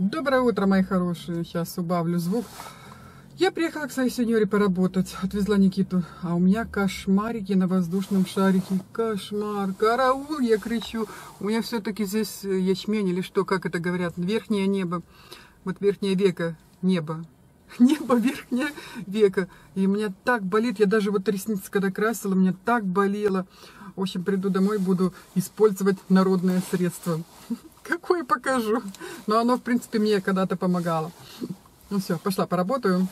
Доброе утро, мои хорошие. Сейчас убавлю звук. Я приехала к своей сеньоре поработать. Отвезла Никиту. А у меня кошмарики на воздушном шарике. Кошмар. Караул, я кричу. У меня все-таки здесь ячмень или что, как это говорят, верхнее небо. Вот верхнее веко небо. Небо, верхнее веко. И у меня так болит. Я даже вот ресницы когда красила, меня так болело. В общем, приду домой, буду использовать народное средство. Какое покажу. Но оно, в принципе, мне когда-то помогало. Ну все, пошла поработаю.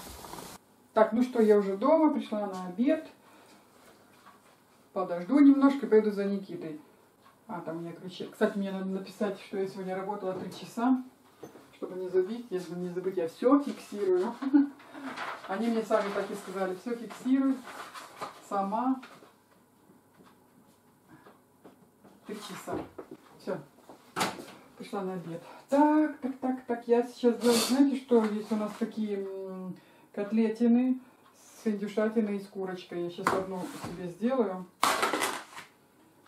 Так, ну что, я уже дома, пришла на обед. Подожду немножко, пойду за Никитой. А, там у меня ключи. Кстати, мне надо написать, что я сегодня работала 3 часа. Чтобы не забыть, если не забыть, я все фиксирую. Они мне сами так и сказали, все фиксируй сама. Три часа. Все. Пришла на обед. Так, так, так, так. Я сейчас делаю, знаете, что здесь у нас такие котлетины с индюшатиной и с курочкой. Я сейчас одну себе сделаю.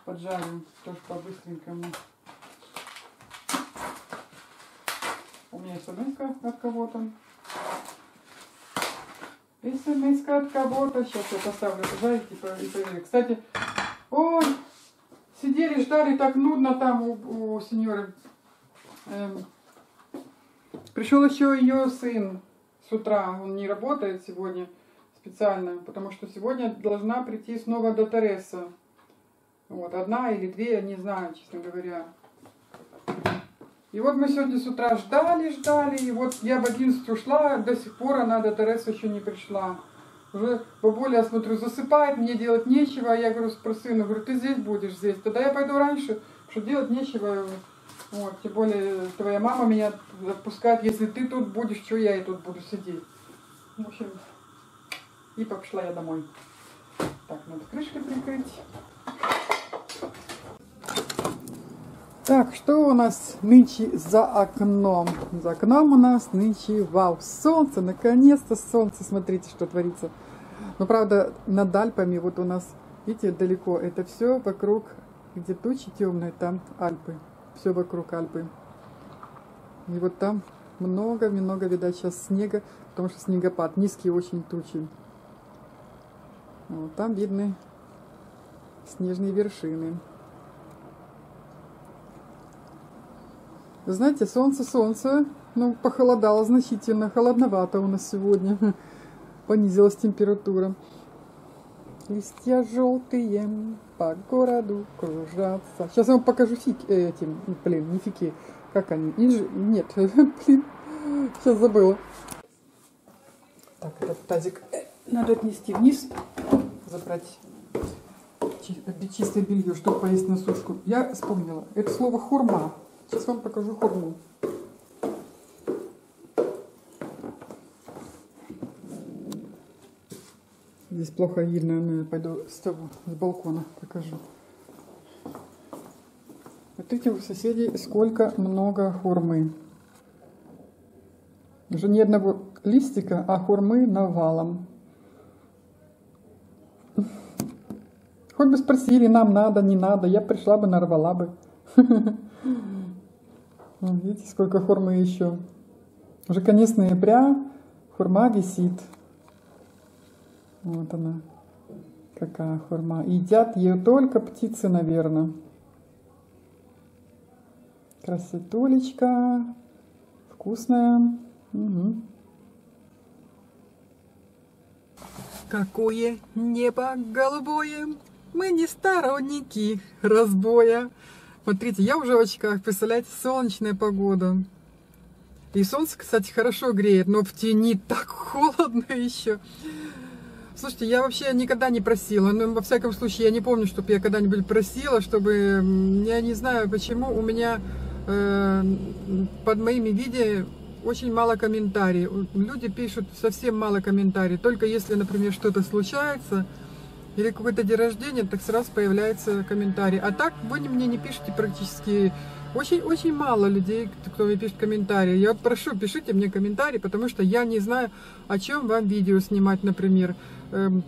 Поджарю тоже по-быстренькому. У меня смс от кого-то. смс от кого-то. Сейчас я поставлю жарить и проверю. Кстати, ой, Сидели, ждали, так нудно там у, у сеньоры. Эм, пришел еще ее сын с утра, он не работает сегодня специально, потому что сегодня должна прийти снова до Тереса. Вот, одна или две, я не знаю, честно говоря. И вот мы сегодня с утра ждали, ждали, и вот я в 11 ушла, до сих пор она до Тереса еще не пришла. Уже бабуля, я смотрю, засыпает, мне делать нечего. А я говорю про сына, говорю, ты здесь будешь, здесь. Тогда я пойду раньше, что делать нечего. Вот, тем более твоя мама меня отпускает, если ты тут будешь, что я и тут буду сидеть. В общем, и пошла я домой. Так, надо крышкой прикрыть. Так, что у нас нынче за окном? За окном у нас нынче, вау, солнце, наконец-то солнце, смотрите, что творится. Но, правда, над Альпами, вот у нас, видите, далеко, это все вокруг, где тучи темные, там Альпы, все вокруг Альпы. И вот там много-много, видать, сейчас снега, потому что снегопад, низкие очень тучи. Вот там видны снежные вершины. Знаете, солнце, солнце, ну, похолодало значительно, холодновато у нас сегодня. Понизилась температура. Листья желтые по городу кружатся. Сейчас я вам покажу фики э, этим, блин, не фики, как они, Инж... нет, блин, сейчас забыла. Так, этот тазик э, надо отнести вниз, забрать чистое белье, чтобы поесть на сушку. Я вспомнила, это слово хурма. Сейчас вам покажу хурму. Здесь плохо видно, но я пойду с того, с балкона покажу. Смотрите, у соседей сколько много хурмы. Уже ни одного листика, а хурмы навалом. Хоть бы спросили, нам надо, не надо, я пришла бы, нарвала бы. Видите, сколько хурмы еще. Уже конец ноября, хурма висит. Вот она, какая хурма. Едят ее только птицы, наверное. Красотулечка, вкусная. Угу. Какое небо голубое, мы не сторонники разбоя. Смотрите, я уже в очках, представляете, солнечная погода. И солнце, кстати, хорошо греет, но в тени так холодно еще. Слушайте, я вообще никогда не просила, но во всяком случае я не помню, чтобы я когда-нибудь просила, чтобы, я не знаю почему, у меня э, под моими видео очень мало комментариев. Люди пишут совсем мало комментариев, только если, например, что-то случается, или какой-то день рождения, так сразу появляется комментарий. А так вы мне не пишете практически... Очень-очень мало людей, кто мне пишет комментарии. Я прошу, пишите мне комментарии, потому что я не знаю, о чем вам видео снимать, например. Эм,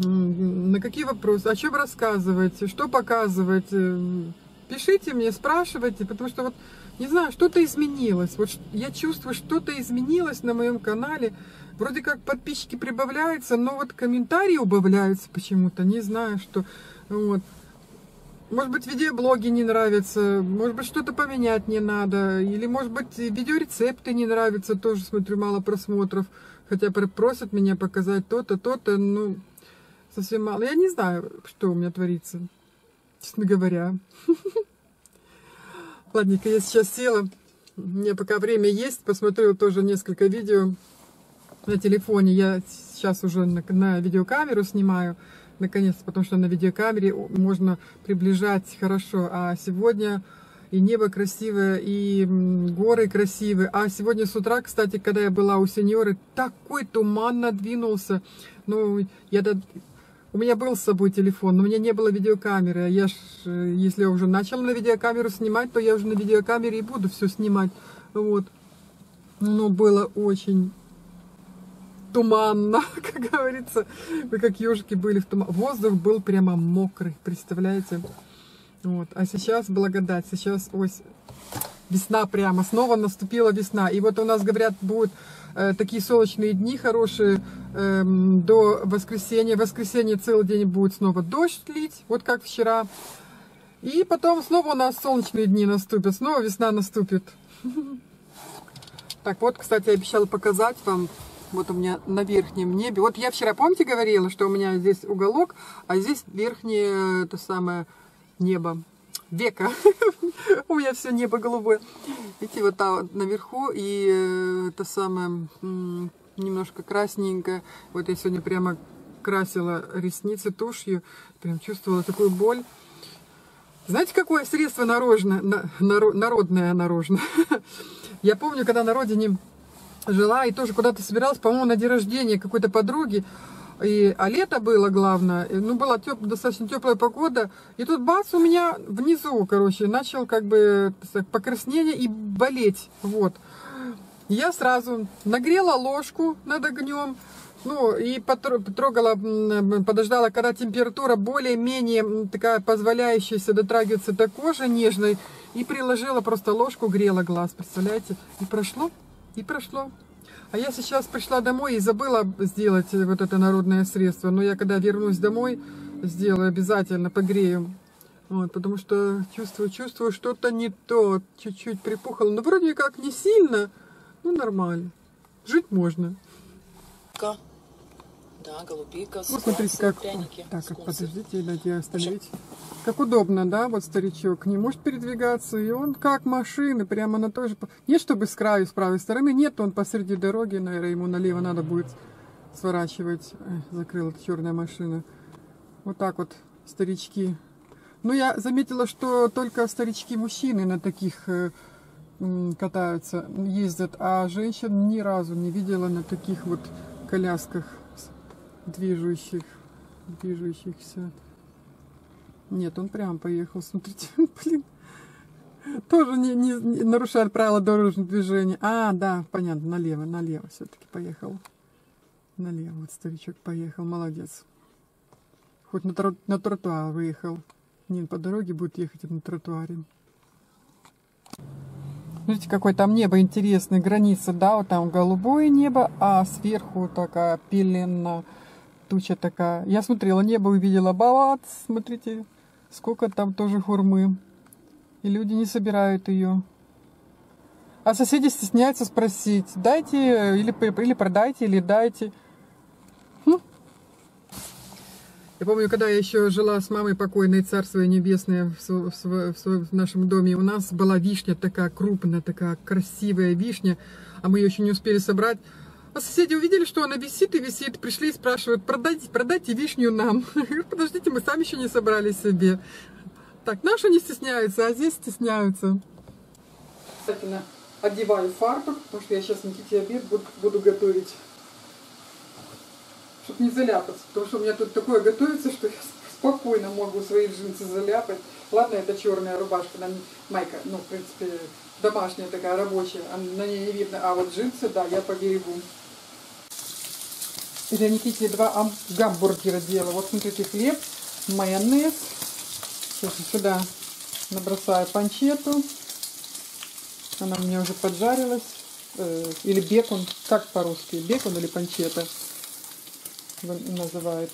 на какие вопросы, о чем рассказывать, что показывать. Эм, пишите мне, спрашивайте, потому что вот Не знаю, что-то изменилось. Вот я чувствую, что-то изменилось на моем канале. Вроде как подписчики прибавляются, но вот комментарии убавляются почему-то. Не знаю, что. Вот. Может быть, видеоблоги не нравятся, может быть, что-то поменять не надо, или, может быть, видеорецепты не нравятся, тоже смотрю мало просмотров, хотя просят меня показать то-то, то-то, ну, совсем мало. Я не знаю, что у меня творится, честно говоря. Ладненько, я сейчас села, меня пока время есть, посмотрю тоже несколько видео на телефоне, я сейчас уже на видеокамеру снимаю, наконец, потому что на видеокамере можно приближать хорошо. А сегодня и небо красивое, и горы красивые. А сегодня с утра, кстати, когда я была у сеньоры, такой туман надвинулся. Ну, я до... У меня был с собой телефон, но у меня не было видеокамеры. Я ж, э, если я уже начала на видеокамеру снимать, то я уже на видеокамере и буду все снимать. Вот. Но было очень туманно, как говорится. Вы как ежики были в тумане. Воздух был прямо мокрый, представляете? Вот. А сейчас благодать, сейчас ось, весна прямо, снова наступила весна. И вот у нас, говорят, будут э, такие солнечные дни хорошие э, до воскресенья. В воскресенье целый день будет снова дождь лить, вот как вчера. И потом снова у нас солнечные дни наступят, снова весна наступит. Так, вот, кстати, обещала показать вам вот у меня на верхнем небе. Вот я вчера, помните, говорила, что у меня здесь уголок, а здесь верхнее, это самое, небо. Века. у меня все небо голубое. Видите, вот там наверху и э, это самое, немножко красненькое. Вот я сегодня прямо красила ресницы тушью. Прям чувствовала такую боль. Знаете, какое средство нарожное, народное наружное? Я помню, когда на родине жила и тоже куда-то собиралась, по-моему, на день рождения какой-то подруги. И, а лето было главное, ну была теп, достаточно теплая погода, и тут бац у меня внизу, короче, начал как бы покраснение и болеть, вот. Я сразу нагрела ложку над огнем, ну и потрогала, подождала, когда температура более-менее такая позволяющаяся дотрагиваться до кожи нежной, и приложила просто ложку, грела глаз, представляете, и прошло и прошло. А я сейчас пришла домой и забыла сделать вот это народное средство. Но я когда вернусь домой, сделаю обязательно, погрею. Вот, потому что чувствую, чувствую, что-то не то. Чуть-чуть припухло. Но вроде как не сильно. Ну, нормально. Жить можно. Да, голубика, Вот смотрите, как... пряники, так, скунсы. подождите, дайте остановить. Как удобно, да, вот старичок не может передвигаться, и он как машины, прямо на той же... Нет, чтобы с краю, с правой стороны, нет, он посреди дороги, наверное, ему налево надо будет сворачивать. Эх, закрыла черная машина. Вот так вот старички. Ну, я заметила, что только старички-мужчины на таких э, катаются, ездят, а женщин ни разу не видела на таких вот колясках движущих, движущихся. Нет, он прям поехал, смотрите, блин. Тоже не, не, не нарушает правила дорожного движения. А, да, понятно, налево, налево все-таки поехал. Налево, вот старичок поехал, молодец. Хоть на, трот, на тротуар выехал. Не по дороге будет ехать, а на тротуаре. Смотрите, какое там небо интересное, граница, да, вот там голубое небо, а сверху такая пелена туча такая. Я смотрела небо, увидела балат, смотрите, сколько там тоже хурмы. И люди не собирают ее. А соседи стесняются спросить, дайте или, или продайте, или дайте. Хм. Я помню, когда я еще жила с мамой покойной, царство небесное, в, в, в, в нашем доме, у нас была вишня такая крупная, такая красивая вишня, а мы ее еще не успели собрать. А соседи увидели, что она висит и висит, пришли и спрашивают, продайте, продайте вишню нам. Подождите, мы сами еще не собрали себе. Так, наши не стесняются, а здесь стесняются. Кстати, одеваю фартук, потому что я сейчас Никите обед буду, буду готовить. Чтобы не заляпаться, потому что у меня тут такое готовится, что я спокойно могу свои джинсы заляпать. Ладно, это черная рубашка, майка, ну, в принципе, домашняя такая рабочая, на ней не видно. А вот джинсы, да, я поберегу. Я Никите два гамбургера делала. Вот смотрите, хлеб, майонез. Сейчас сюда набросаю панчету. Она у меня уже поджарилась. Э, или бекон, как по-русски, бекон или панчета называют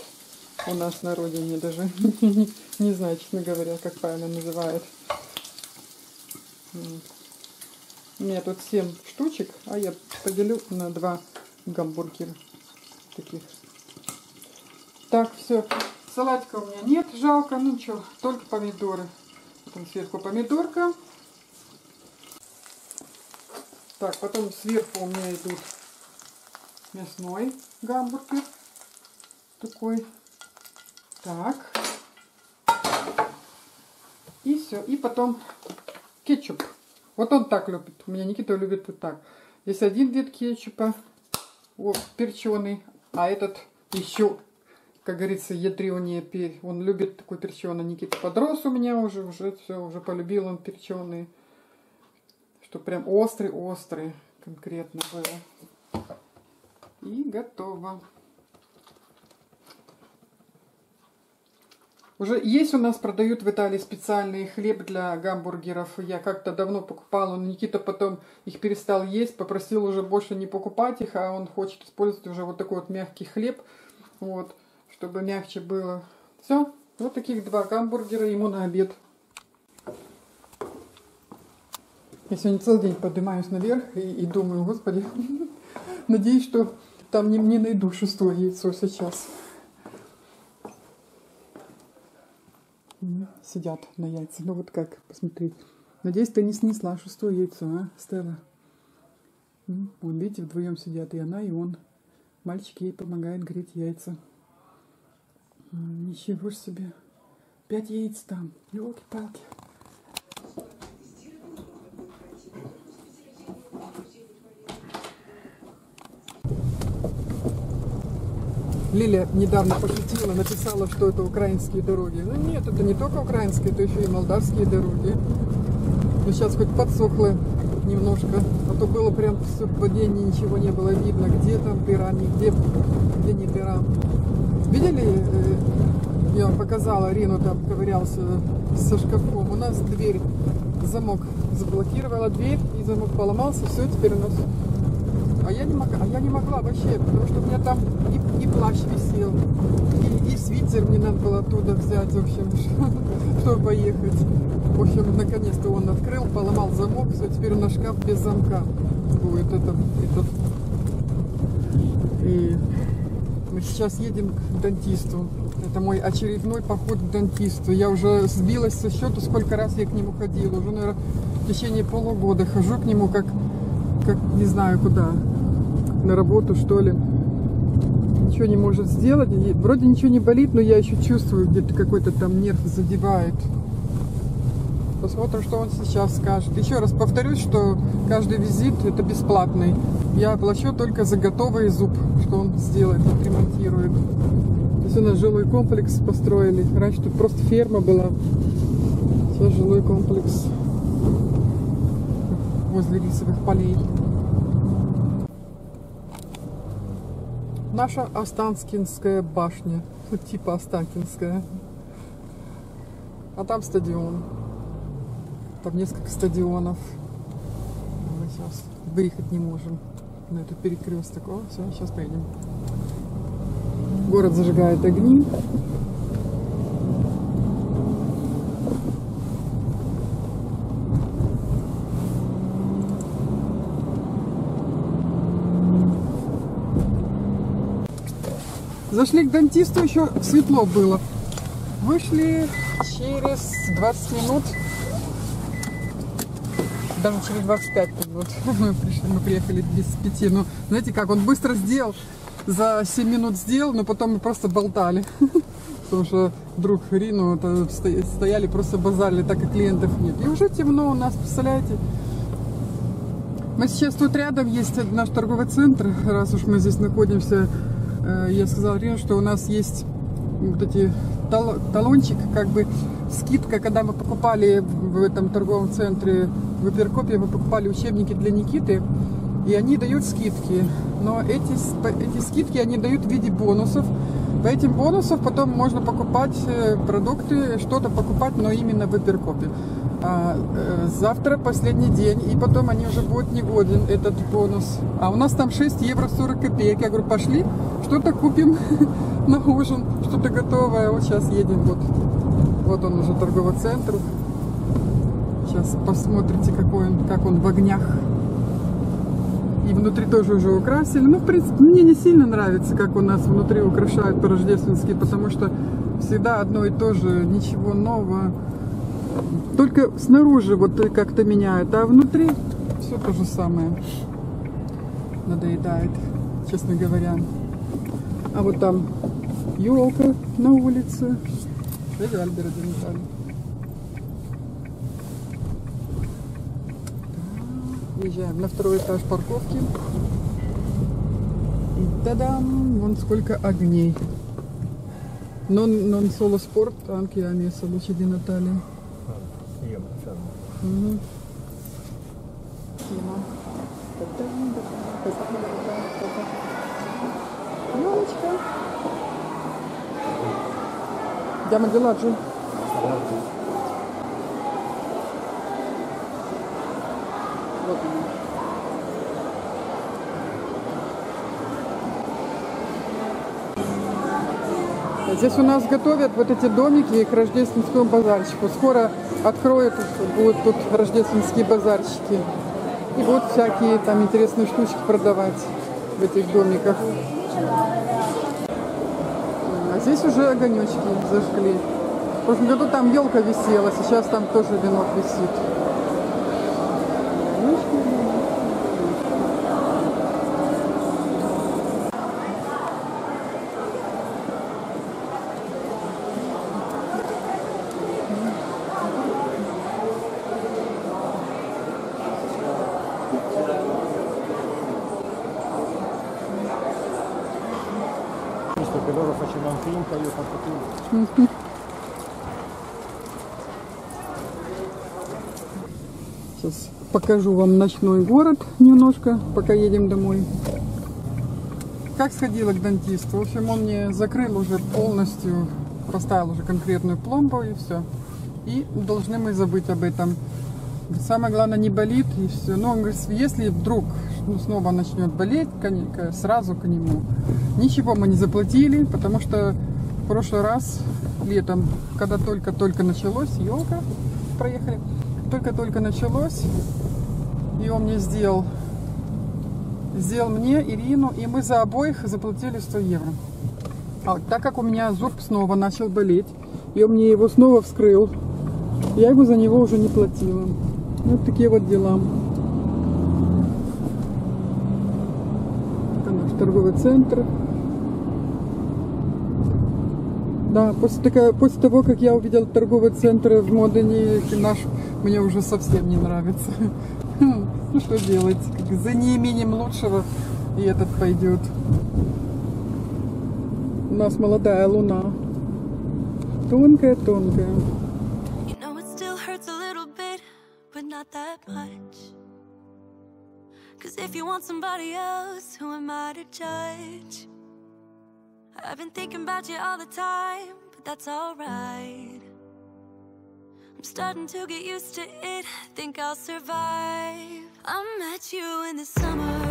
у нас на родине даже. Не знаю, честно говоря, как правильно называют. У меня тут 7 штучек, а я поделю на два гамбургера таких. Так, все. Салатика у меня нет, жалко, ну что, только помидоры. Потом сверху помидорка. Так, потом сверху у меня идут мясной гамбургер. Такой. Так. И все. И потом кетчуп. Вот он так любит. У меня Никита любит вот так. Здесь один вид кетчупа вот, перченый, а этот еще, как говорится, ядренее перь. Он любит такой перченый. Никита подрос у меня уже, уже все, уже полюбил он перченый. Что прям острый-острый конкретно было. И готово. Уже есть у нас, продают в Италии специальный хлеб для гамбургеров. Я как-то давно покупала, но Никита потом их перестал есть, попросил уже больше не покупать их, а он хочет использовать уже вот такой вот мягкий хлеб, вот, чтобы мягче было. Все, вот таких два гамбургера ему на обед. Я сегодня целый день поднимаюсь наверх и, и думаю, господи, надеюсь, что там не, не найду шестое яйцо сейчас. Сидят на яйца. Ну вот как, посмотри. Надеюсь, ты не снесла шестое яйцо, а, Стелла? Ну, вот видите, вдвоем сидят и она, и он. Мальчик ей помогает греть яйца. Ничего себе. Пять яиц там. Елки-палки. Лилия недавно пошутила, написала, что это украинские дороги. Ну нет, это не только украинские, это еще и молдавские дороги. Но сейчас хоть подсохло немножко, а то было прям все воде, ничего не было видно, где там дыра, нигде, где не дыра. Видели, э, я показала, Рину там ковырялся со шкафом. У нас дверь, замок заблокировала дверь, и замок поломался, все, теперь у нас а я не могла, а я не могла вообще, потому что у меня там и, и плащ висел, и, и свитер мне надо было оттуда взять, в общем, чтобы поехать. В общем, наконец-то он открыл, поломал замок, все, теперь у нас шкаф без замка будет это, этот. И мы сейчас едем к дантисту. Это мой очередной поход к дантисту. Я уже сбилась со счету, сколько раз я к нему ходила. Уже, наверное, в течение полугода хожу к нему, как, как не знаю куда на работу, что ли. Ничего не может сделать. Вроде ничего не болит, но я еще чувствую, где-то какой-то там нерв задевает. Посмотрим, что он сейчас скажет. Еще раз повторюсь, что каждый визит это бесплатный. Я плачу только за готовый зуб, что он сделает, отремонтирует. Здесь у нас жилой комплекс построили. Раньше тут просто ферма была. Сейчас жилой комплекс возле рисовых полей. Наша Останкинская башня. Типа Останкинская. А там стадион. Там несколько стадионов. Мы сейчас выехать не можем на этот перекресток. О, все, сейчас поедем. Город зажигает огни. Зашли к дантисту, еще светло было. Вышли через 20 минут, даже через 25 минут мы пришли, мы приехали без пяти. Но знаете как, он быстро сделал, за 7 минут сделал, но потом мы просто болтали. Потому что друг Рину стояли, просто базарили, так как клиентов нет. И уже темно у нас, представляете? Мы сейчас тут рядом есть наш торговый центр, раз уж мы здесь находимся я сказала Рине, что у нас есть вот эти тал талончик, как бы скидка, когда мы покупали в этом торговом центре в Иперкопе, мы покупали учебники для Никиты, и они дают скидки. Но эти, эти скидки они дают в виде бонусов. По этим бонусам потом можно покупать э, продукты, что-то покупать, но именно в Иперкопе. А, э, завтра последний день, и потом они уже будут негоден, этот бонус. А у нас там 6 евро 40 копеек. Я говорю, пошли, что-то купим на ужин, что-то готовое. Вот сейчас едем, вот, вот он уже торговый центр. Сейчас посмотрите, какой он, как он в огнях. И внутри тоже уже украсили. Ну, в принципе, мне не сильно нравится, как у нас внутри украшают по-рождественски, потому что всегда одно и то же, ничего нового. Только снаружи вот как-то меняют, а внутри все то же самое. Надоедает, честно говоря. А вот там елка на улице. Это Альбера Демиталь. Въезжаем на второй этаж парковки. И тадам! Вон сколько огней. Non, non solo sport, anche ha messo luce di. Мгм. Тема. Та-дам, та-дам, та-дам, та-дам. Ёлочка. Andiamo di là giù. Вот она. Здесь у нас готовят вот эти домики к рождественскому базарчику. Скоро откроют, будут тут рождественские базарчики. И будут всякие там интересные штучки продавать в этих домиках. А здесь уже огонечки зажгли. В прошлом году там елка висела, сейчас там тоже венок висит. Покажу вам ночной город немножко, пока едем домой. Как сходила к дантисту? В общем, он мне закрыл уже полностью, проставил уже конкретную пломбу и все. И должны мы забыть об этом. Самое главное, не болит и все. Но он говорит, если вдруг ну, снова начнет болеть, сразу к нему. Ничего мы не заплатили, потому что в прошлый раз летом, когда только-только началось, елка, проехали, только-только началось, и он мне сделал, сделал мне, Ирину, и мы за обоих заплатили 100 евро. А так как у меня зуб снова начал болеть, и он мне его снова вскрыл, я его за него уже не платила. Вот такие вот дела. Это наш торговый центр. Да, после, такая, после того, как я увидела торговый центр в Модене, наш мне уже совсем не нравится. Ну что делать, как за неимением лучшего и этот пойдет. У нас молодая луна. Тонкая-тонкая. You know? I've been thinking about you all the time, but that's alright. I'm starting to get used to it, think I'll survive. I met you in the summer,